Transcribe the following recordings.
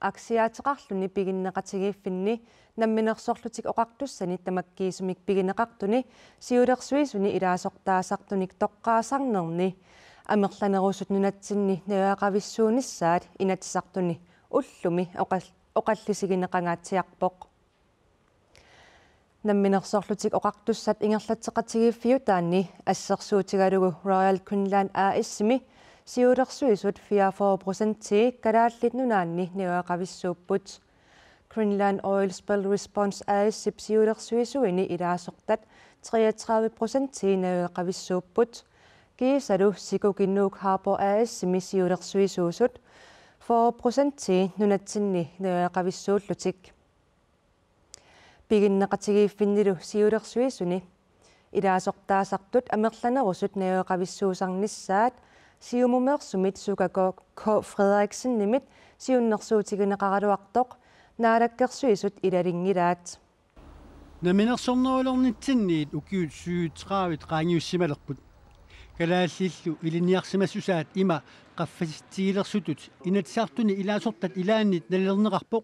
аксиаатеқарлүни пигиннеқатигииффинни намминерсорлутик оқартуссани тамаккиисумик пигинеқартуни сиулерсуисуни илаасортаасартуник тоққаасарнерни амерланерусут нунатсинни наваақависсуунissaат инатсартуни уллуми оқал оқаллисигинеқангаатсиарпоқ намминерсорлутик оқартуссат ингерлатсеқатигииффиу таанни ассерсуутигалугу Royal Queensland AS-ми сиулерсуисут 44% калааллит нунаанни наваақависсууппут Greenland Oil Spill Response AS сиулерсуисуини илаасортат 33% наваақависсууппут киисалу сикукиннуук Harbour AS мисиулерсуисуусут 4% нунатсинни наваақависсууллутик пигиннеқатигииффиннилу сиулерсуисуни илаасортаасартут амерланерусут наваақависсуусарниссаат сиумумеерсумит сукако К Фредериксен нимит сиуннэрсуутигинеқаралуартоқ наалаккерсуисут илалингилаат наминерсорнерулернитсинниит укиут суутраавит qaangiussimalerput калааллиллу илиниарсимассусаат има qaffasittigilerсутут инатсаартуни илаасортат илааннит налернеқарпоқ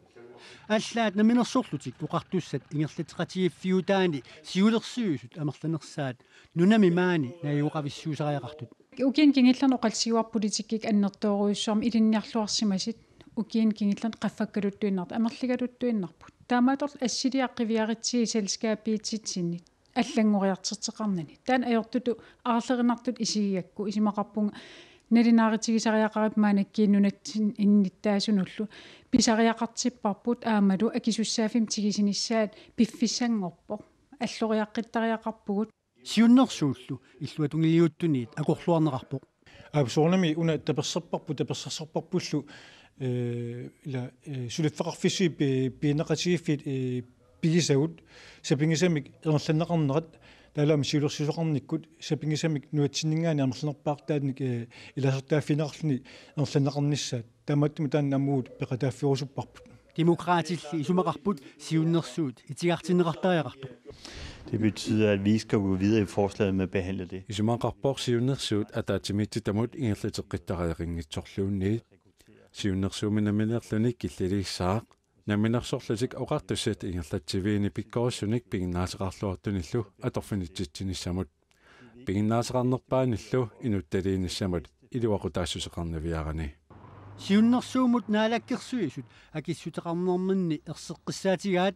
аллаат наминерсорлутик уқартуссат ингерлатеқатигиффиутаани сиулерсуусут амерланерсаат нунами маани наюоқависсуусариақартут укиин кингиллерн оқалсигуар политиккик аннертооруйуссуарм илинниарлуарсимасит укиин кингиллерн qaffakkaluttuinnart амерлигалуттуиннарпут таамааторл ассилиаққивиаритсии селскаапиитситсиннит аллангориартертеқарнани таан аёртуту аарлеринартут исигиакку исимақарпунга налинааритигисариақарip маанаккииннунатсин инниттаасунуллу писариақартиппарпут аамалу акисуссаафим тигисиниссаат пиффиссангорпо. Аллориаққиттариақарпугут сиуннерсууллу иллуатунгилиуттуниит акорлуарнеқарпоқ аапсуунами уна таперсерпарпу таперсерсерпарпуллу э ила сулиффеқарфисси пиинеқатигиффит э пигисагут. Сапингисамик ернерланнеқарнерат таалаами сиулерсисоқарниккут. Сапингисамик нуатсиннингаани амерланерпаартааник иласертааффинеқарлни ернерланнеқарниссаат таамааттуми таан намуут пеқатааффиорусуппарпут. Демократилли исумақарпут сиуннерсуут итигаартиннеқартариақарту Det betyder, at vi ikke skal gå videre i forslaget med at behandle det. Исумақарпоор сиуннерсуут атаатимитситамут ингерлатеққиттариақингитсорлуунни сиуннерсууминаминерлуник киллилиссаақ наминерсорлутик оқартуссат ингерлатсивиини пиккоруссуник пигиннаасеқарлуартуниллу аторфинитситсиниссамут пигиннаасеқарнерпааниллу инутталииниссамут илуақутаассусеқарнавиарани сиуннерсуумут наалаккерсуисут акиссутеқарнэрминни ерсеққиссаатигаат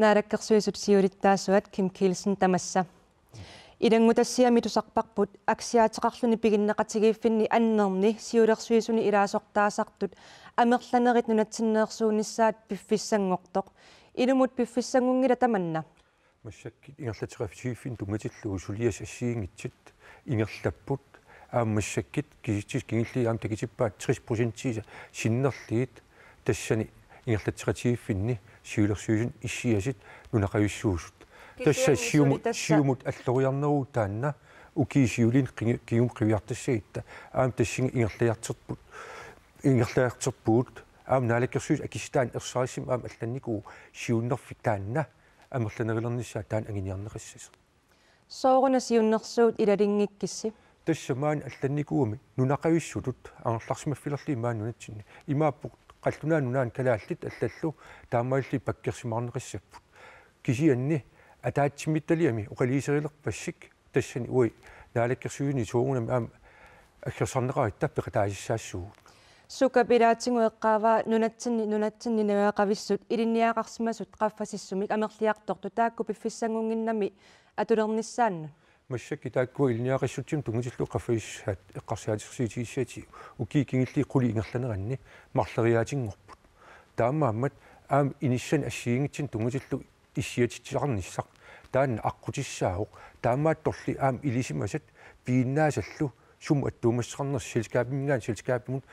наалаккерсуисут сиулиттаасуат ким килсен тамасса. Илангутассиами тусарпарпут аксиаатеқарлуни пигиннеқатигииффинни аннерни сиулерсуисуни илаасортаасартут амерланерит нунатсиннеерсуунissaат пиффиссангортоқ илумут пиффиссангунгила таманна. Массаккит ингерлатеқафтигиффин тунгатиллугу сулиас ассиингитсит ингерлаппут. Ааммассаккит киситсис кингилли аам такитиппаат 30% синнерлиит тассани ингерлатеқатигиффинни сиулерсуисун иссиасит нунақависсуусут тасса. сиумут сиумут аллориарнеруу таанна. Укиисиулин кигум кривиартассагитта аам тассинг ингерлиартерпут ингерлиартерпуут аам наалаккерсуус акистаан ерсаарисим аам алланникуу сиуннерфик таанна. Амерланерилернissaа таан агиниарнеқассас сооруна сиуннерсуут илалингиккисси тасса маан алланникууми нунақависсутут ангерларсимаффилерли маан нунатсинни имааппук qaltunaa nunaan kalaallit аллаллу таамаалли паккерсимаарнеқиссаппут кисианни атаатсимитталиами оқалиисерилерпассик тассани уи наалаккерсуини суугунами аама аггерсарнеқари таппеқа таасиссаассуу сука пилаатсигуэққаава нунатсинни нунатсинни навеақависсут илинниақарсимасут қаффасиссумик амерлиарторту таакку пиффиссангунгиннами атулерниссаанна массакки таакку илниақиссутсим тунгитиллу қаффаиссаат эққарсиатиксиитигиссаати уки кингилли қули ингерланеранни марлериаатингорпут таамааммат аам иниссан ассиингитсин тунгитиллу иссиатитсисақарниссақ таанна аққутиссаауқ таамаатторли аам илисимасат пииннаасаллу сум аттуумассақарнерс селскаапимингаан селскаапимут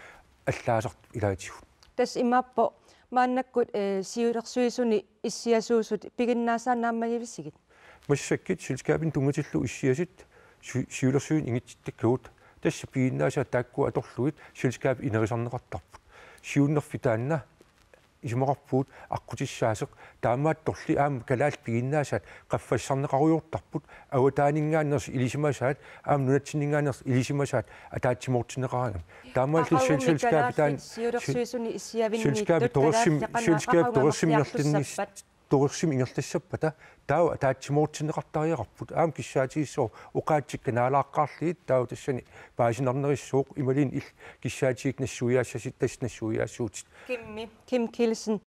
аллаасарт илаатигут тас имааппо мааннаккут э сиулерсуисуни иссиасуусут пигиннаасаанааммагивиссигит массаккит силскаапин тунгатиллу иссиасит сиулерсуин ингитситтаккагут тасса пигиннааса таакку аторлугит силскаап инерисарнеқартарпут. Сиуннерфи таанна исумақарпуут аққутиссаасеқ таамаат торли аама калаал пигиннаасаат қаффассарнеқаруйортарпут ауатаанингааннерс илисимасаат аама нунатсиннингааннерс илисимасаат атаатсимортинеқарагам таамаалли силскаапи таан сиулерсуисуни иссиавинни силскаапи торсим силскаап торсиммерлиннис торсим ингерлассаппата таа таатсимоортинеқартариақарпут аам киссаатииссоо уқаатсикка наалааққарлиит таа тассани паасинарнерissууқ ималин ил киссаатиик нассуяассасит тас нассуяассуутит кимми ким килсен